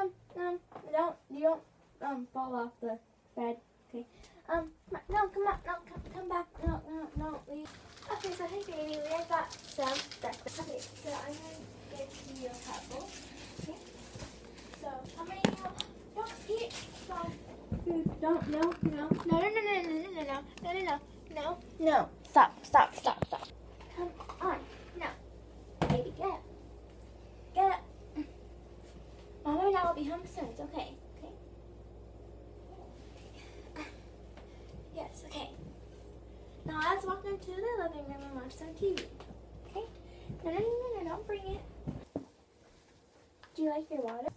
Um, um, don't, you don't, um, fall off the bed. Okay. Um, no, come on, no, come, come back. No, no, no, leave. Okay, so hey, baby, I got some breakfast. Okay, so I'm gonna give you a couple. Okay. So, how many you want? Don't eat. Don't, no, no, no, no, no, no, no, no, no, no, no, no, no. Stop, stop, stop, stop. Come on. No. Baby, get up. Get up. Mama and I will be. It's okay. Okay. Ah, yes, okay. Now let's walk into the living room and watch some TV. Okay? No, no, no, no, don't bring it. Do you like your water?